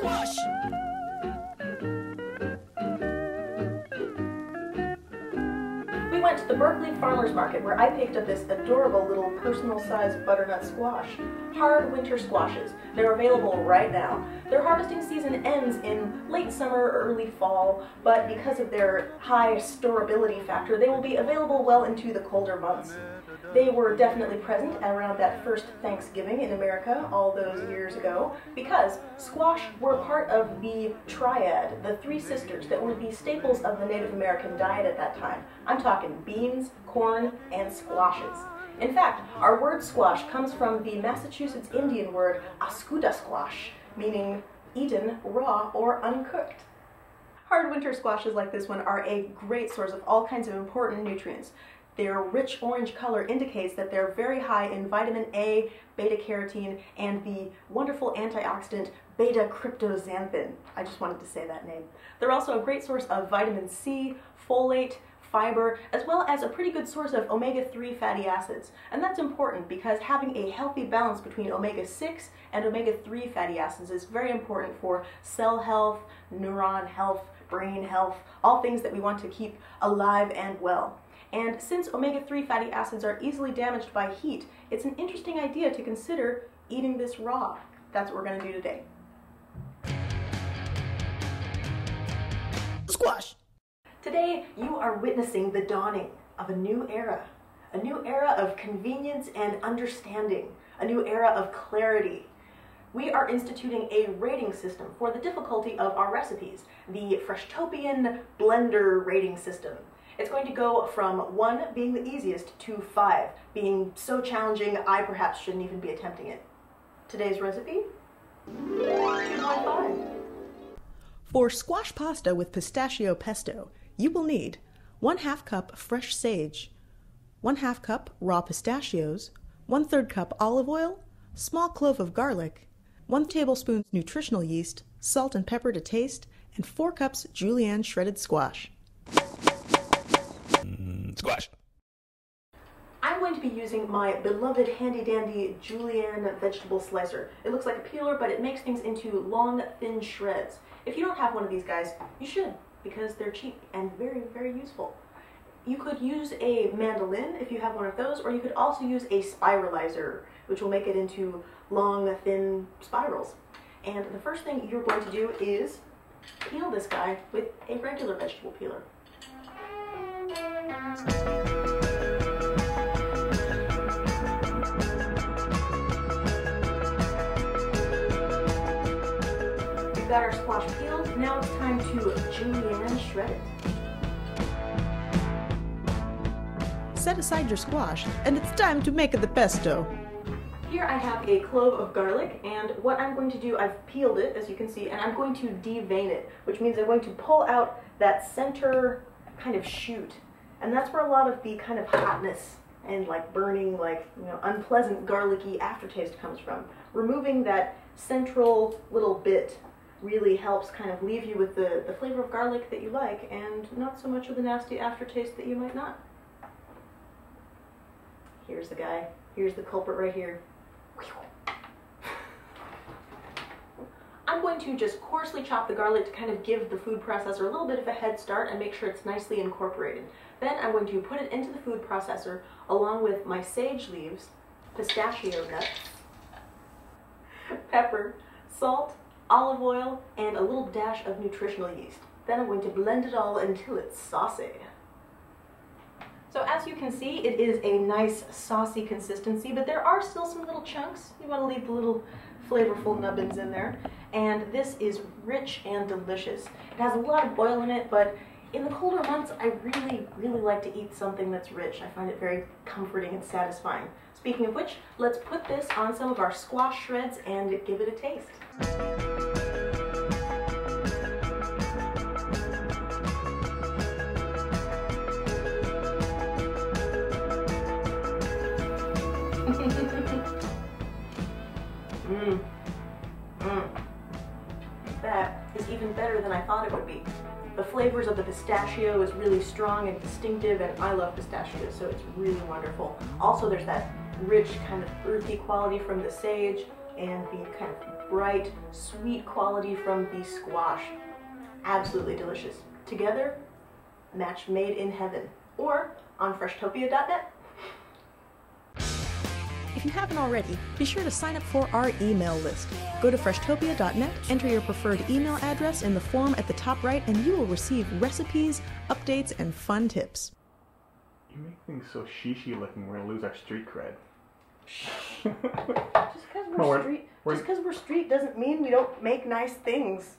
squash! We went to the Berkeley Farmers Market where I picked up this adorable little personal-sized butternut squash. Hard winter squashes. They're available right now. Their harvesting season ends in late summer, early fall, but because of their high storability factor, they will be available well into the colder months. They were definitely present around that first Thanksgiving in America all those years ago because squash were part of the triad, the three sisters that were the staples of the Native American diet at that time. I'm talking beans, corn, and squashes. In fact, our word squash comes from the Massachusetts Indian word askutasquash, meaning eaten raw or uncooked. Hard winter squashes like this one are a great source of all kinds of important nutrients. Their rich orange color indicates that they're very high in vitamin A, beta carotene, and the wonderful antioxidant beta cryptoxanthin. I just wanted to say that name. They're also a great source of vitamin C, folate, fiber, as well as a pretty good source of omega-3 fatty acids. And that's important because having a healthy balance between omega-6 and omega-3 fatty acids is very important for cell health, neuron health, brain health, all things that we want to keep alive and well. And since omega-3 fatty acids are easily damaged by heat, it's an interesting idea to consider eating this raw. That's what we're going to do today. Squash! Today, you are witnessing the dawning of a new era. A new era of convenience and understanding. A new era of clarity. We are instituting a rating system for the difficulty of our recipes. The Freshtopian Blender rating system. It's going to go from one being the easiest to five being so challenging I perhaps shouldn't even be attempting it. Today's recipe? 2.5. For squash pasta with pistachio pesto, you will need 1 half cup fresh sage, 1 half cup raw pistachios, 1 3rd cup olive oil, small clove of garlic, 1 tablespoon nutritional yeast, salt and pepper to taste, and 4 cups julienne shredded squash. Squash! I'm going to be using my beloved handy dandy julienne vegetable slicer. It looks like a peeler, but it makes things into long, thin shreds. If you don't have one of these guys, you should, because they're cheap and very, very useful. You could use a mandolin if you have one of those, or you could also use a spiralizer, which will make it into long, thin spirals. And the first thing you're going to do is peel this guy with a regular vegetable peeler. We've got our squash peeled. Now it's time to julienne shred it. Set aside your squash, and it's time to make the pesto. Here I have a clove of garlic, and what I'm going to do, I've peeled it, as you can see, and I'm going to devein it, which means I'm going to pull out that center kind of shoot. And that's where a lot of the kind of hotness and like burning, like, you know, unpleasant garlicky aftertaste comes from. Removing that central little bit really helps kind of leave you with the, the flavor of garlic that you like and not so much of the nasty aftertaste that you might not. Here's the guy. Here's the culprit right here. Going to just coarsely chop the garlic to kind of give the food processor a little bit of a head start and make sure it's nicely incorporated. Then I'm going to put it into the food processor along with my sage leaves, pistachio nuts, pepper, salt, olive oil, and a little dash of nutritional yeast. Then I'm going to blend it all until it's saucy. So as you can see, it is a nice saucy consistency, but there are still some little chunks. You want to leave the little flavorful nubbins in there. And this is rich and delicious. It has a lot of oil in it, but in the colder months, I really, really like to eat something that's rich. I find it very comforting and satisfying. Speaking of which, let's put this on some of our squash shreds and give it a taste. Mmm. Mmm. I thought it would be. The flavors of the pistachio is really strong and distinctive, and I love pistachios, so it's really wonderful. Also, there's that rich kind of earthy quality from the sage and the kind of bright, sweet quality from the squash. Absolutely delicious. Together, match made in heaven. Or on freshtopia.net. If you haven't already, be sure to sign up for our email list. Go to freshtopia.net, enter your preferred email address in the form at the top right, and you will receive recipes, updates, and fun tips. You make things so shishy looking, we're gonna lose our street cred. Just because we're, we're- street, we're- just because we're street doesn't mean we don't make nice things.